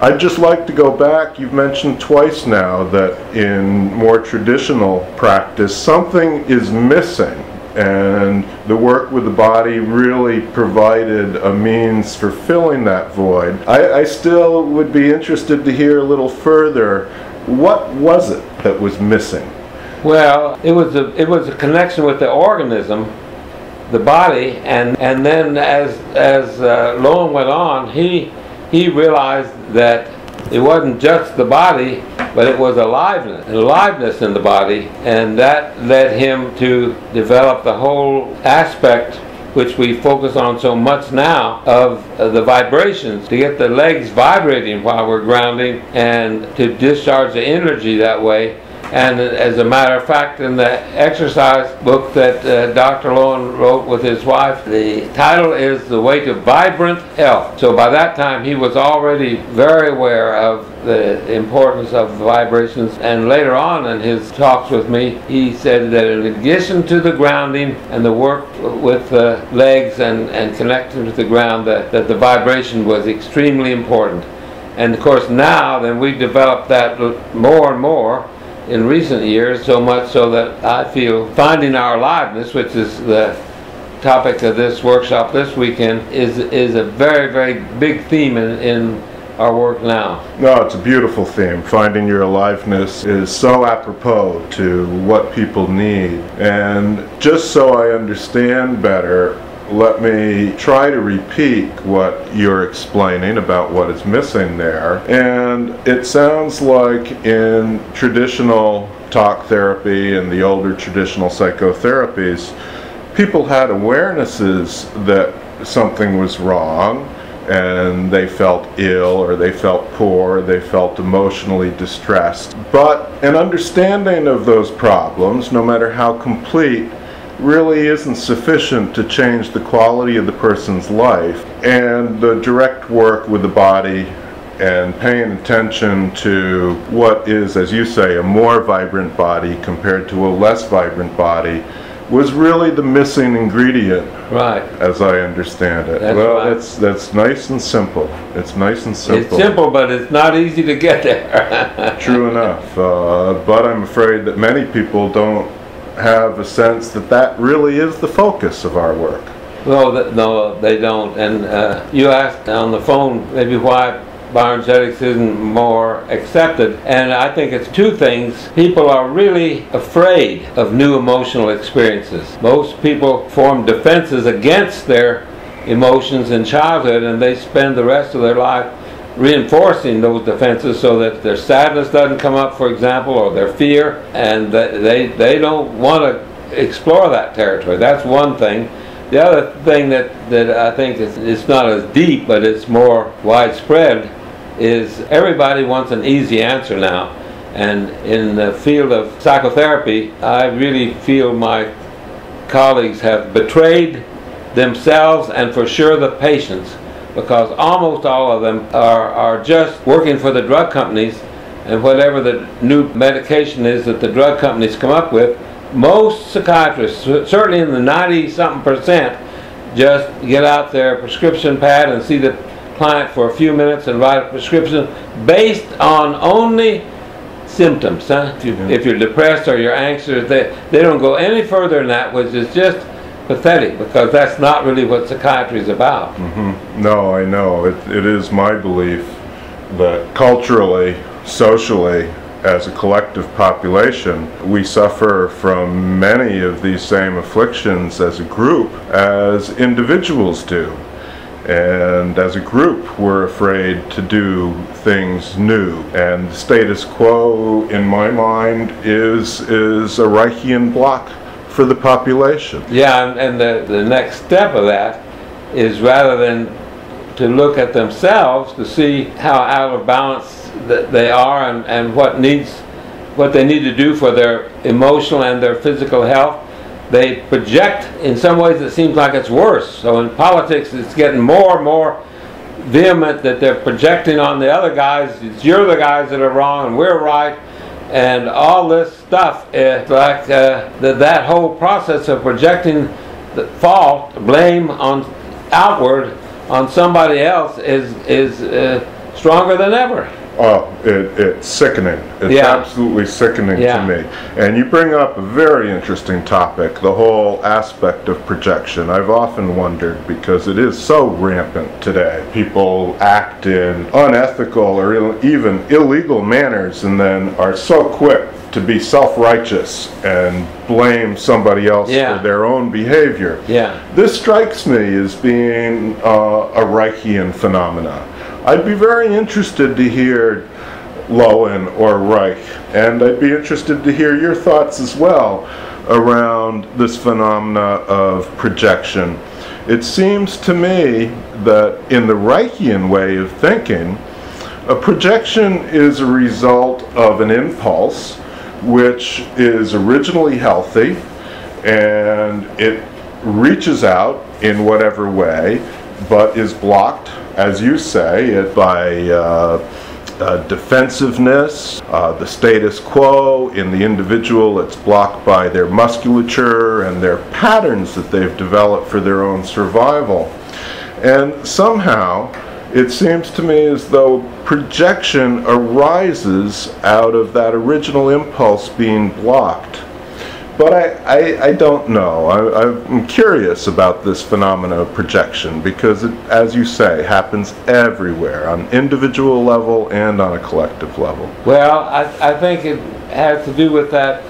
I'd just like to go back. You've mentioned twice now that in more traditional practice, something is missing. And the work with the body really provided a means for filling that void. I, I still would be interested to hear a little further. What was it that was missing? Well, it was a it was a connection with the organism, the body, and and then as as uh, went on, he he realized that it wasn't just the body, but it was aliveness, aliveness in the body, and that led him to develop the whole aspect which we focus on so much now of the vibrations to get the legs vibrating while we're grounding and to discharge the energy that way and as a matter of fact, in the exercise book that uh, Dr. Lowen wrote with his wife, the title is The Way to Vibrant Health. So by that time, he was already very aware of the importance of vibrations. And later on in his talks with me, he said that in addition to the grounding and the work with the legs and, and connecting to the ground, that, that the vibration was extremely important. And of course, now then we've developed that more and more in recent years, so much so that I feel finding our aliveness, which is the topic of this workshop this weekend, is is a very, very big theme in, in our work now. No, it's a beautiful theme. Finding your aliveness is so apropos to what people need. And just so I understand better, let me try to repeat what you're explaining about what is missing there. And it sounds like in traditional talk therapy and the older traditional psychotherapies, people had awarenesses that something was wrong and they felt ill or they felt poor, they felt emotionally distressed. But an understanding of those problems, no matter how complete, really isn't sufficient to change the quality of the person's life. And the direct work with the body and paying attention to what is, as you say, a more vibrant body compared to a less vibrant body was really the missing ingredient. Right. As I understand it. That's well, right. that's that's nice and simple. It's nice and simple. It's simple, but it's not easy to get there. True enough. Uh, but I'm afraid that many people don't have a sense that that really is the focus of our work. No, th- no, they don't. And uh, you asked on the phone maybe why bioenergetics isn't more accepted. And I think it's two things. People are really afraid of new emotional experiences. Most people form defenses against their emotions in childhood and they spend the rest of their life reinforcing those defenses so that their sadness doesn't come up, for example, or their fear, and they, they don't want to explore that territory. That's one thing. The other thing that, that I think is it's not as deep, but it's more widespread, is everybody wants an easy answer now. And in the field of psychotherapy, I really feel my colleagues have betrayed themselves and for sure the patients because almost all of them are, are just working for the drug companies and whatever the new medication is that the drug companies come up with, most psychiatrists, certainly in the 90 something percent, just get out their prescription pad and see the client for a few minutes and write a prescription based on only symptoms. Huh? If, you, if you're depressed or you're anxious, they, they don't go any further than that, which is just pathetic because that's not really what psychiatry is about. Mm-hmm. No, I know. It, it is my belief that culturally, socially, as a collective population, we suffer from many of these same afflictions as a group as individuals do. And as a group, we're afraid to do things new. And the status quo, in my mind, is, is a Reichian block for the population. Yeah, and the, the next step of that is rather than to look at themselves to see how out of balance that they are and, and what needs what they need to do for their emotional and their physical health they project in some ways it seems like it's worse so in politics it's getting more and more vehement that they're projecting on the other guys it's you're the guys that are wrong and we're right and all this stuff is like uh, the, that whole process of projecting the fault blame on outward on somebody else is is uh, stronger than ever. Oh, it, it's sickening. It's Yeah. absolutely sickening Yeah. to me. And you bring up a very interesting topic, the whole aspect of projection. I've often wondered because it is so rampant today. People act in unethical or Ill- even illegal manners and then are so quick to be self-righteous and blame somebody else Yeah. for their own behavior. Yeah. This strikes me as being uh, a Reichian phenomena. I'd be very interested to hear Lowen or Reich, and I'd be interested to hear your thoughts as well around this phenomena of projection. It seems to me that in the Reichian way of thinking, a projection is a result of an impulse which is originally healthy and it reaches out in whatever way but is blocked, as you say, it by uh, uh, defensiveness, uh, the status quo. In the individual, it's blocked by their musculature and their patterns that they've developed for their own survival. And somehow, it seems to me as though projection arises out of that original impulse being blocked. But I, I, I don't know. I, I'm curious about this phenomena of projection because, it, as you say, happens everywhere on individual level and on a collective level. Well, I, I think it has to do with that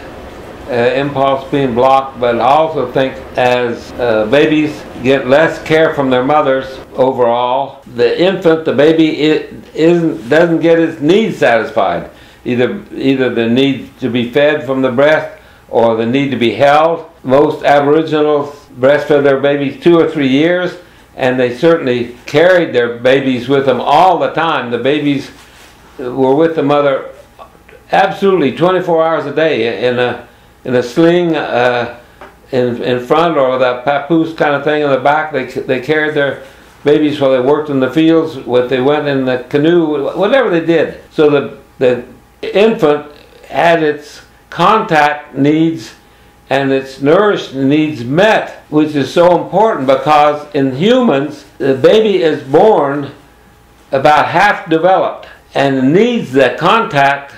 uh, impulse being blocked, but I also think as uh, babies get less care from their mothers overall, the infant, the baby, it isn't doesn't get its needs satisfied. Either either the need to be fed from the breast or the need to be held. Most Aboriginals breastfed their babies two or three years, and they certainly carried their babies with them all the time. The babies were with the mother absolutely 24 hours a day in a in a sling uh, in in front or that papoose kind of thing in the back. They they carried their babies while they worked in the fields. What they went in the canoe, whatever they did. So the the infant had its contact needs and its nourished needs met, which is so important because in humans the baby is born about half developed and needs that contact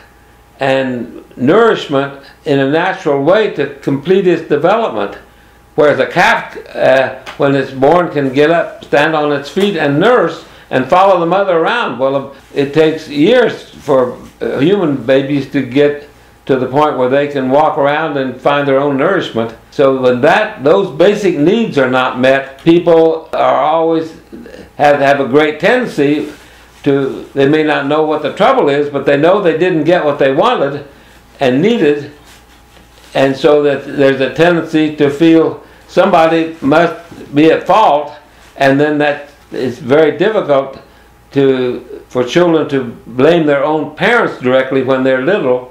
and nourishment in a natural way to complete its development. Whereas a calf, uh, when it's born, can get up, stand on its feet, and nurse and follow the mother around. Well, it takes years for uh, human babies to get to the point where they can walk around and find their own nourishment. So when that those basic needs are not met, people are always have have a great tendency to they may not know what the trouble is, but they know they didn't get what they wanted and needed, and so that there's a tendency to feel somebody must be at fault, and then that it's very difficult to for children to blame their own parents directly when they're little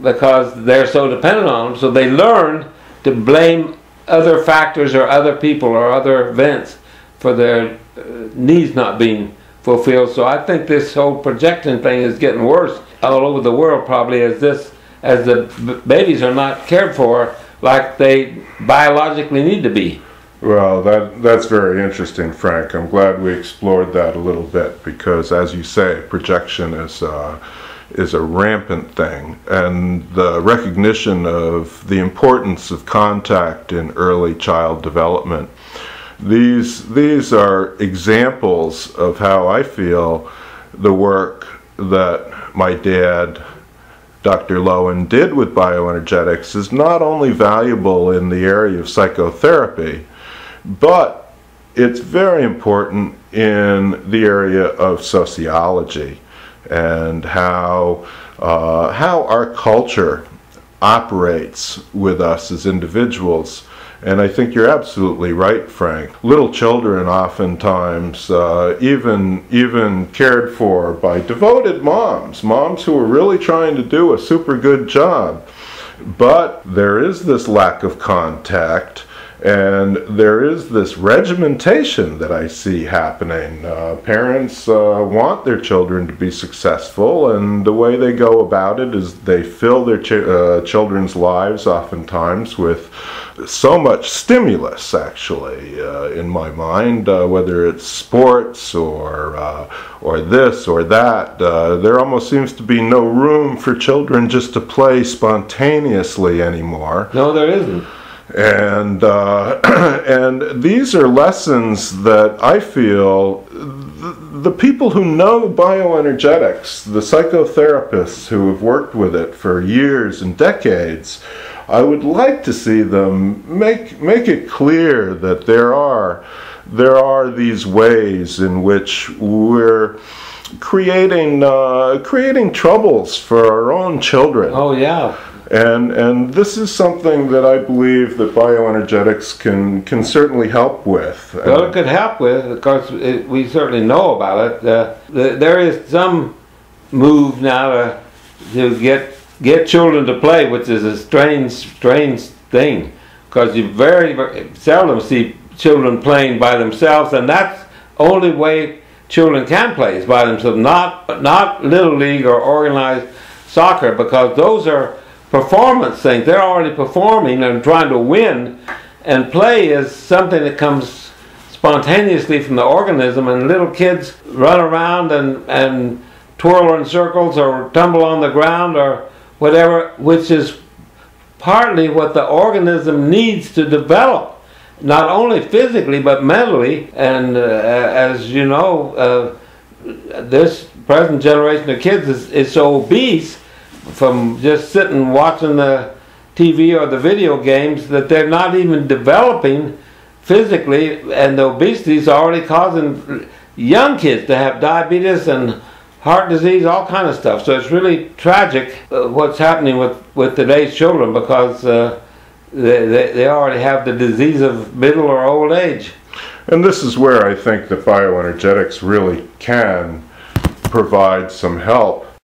because they're so dependent on them. So they learn to blame other factors or other people or other events for their uh, needs not being fulfilled. So I think this whole projection thing is getting worse all over the world probably as this as the babies are not cared for like they biologically need to be. Well, that that's very interesting, Frank. I'm glad we explored that a little bit because, as you say, projection is uh, is a rampant thing, and the recognition of the importance of contact in early child development. These these are examples of how I feel the work that my dad Dr. Lowen did with bioenergetics is not only valuable in the area of psychotherapy, but it's very important in the area of sociology and how uh, how our culture operates with us as individuals. And I think you're absolutely right, Frank. Little children oftentimes, uh, even even cared for by devoted moms, moms who are really trying to do a super good job. But there is this lack of contact, And there is this regimentation that I see happening. Uh, parents uh, want their children to be successful, and the way they go about it is they fill their ch- uh, children's lives oftentimes with so much stimulus, actually, uh, in my mind, uh, whether it's sports or, uh, or this or that. there almost seems to be no room for children just to play spontaneously anymore. No, there isn't and uh, and these are lessons that I feel the, the, people who know bioenergetics, the psychotherapists who have worked with it for years and decades, I would like to see them make make it clear that there are there are these ways in which we're creating uh, creating troubles for our own children. Oh yeah. And, and this is something that I believe that bioenergetics can, can certainly help with. Well, it could help with, because it, we certainly know about it. Uh, the, there is some move now to, to get, get children to play, which is a strange, strange thing, because you very, very seldom see children playing by themselves, and that's only way children can play is by themselves, not, not little league or organized soccer, because those are performance thing. They're already performing and trying to win, and play is something that comes spontaneously from the organism, and little kids run around and, and twirl in circles or tumble on the ground or whatever, which is partly what the organism needs to develop. Not only physically but mentally, and uh, as you know, uh, this present generation of kids is, is so obese from just sitting watching the TV or the video games that they're not even developing physically, and the obesity is already causing young kids to have diabetes and heart disease, all kind of stuff. So it's really tragic uh, what's happening with, with today's children because uh, they, they, they already have the disease of middle or old age. And this is where I think the bioenergetics really can provide some help